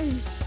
Mm.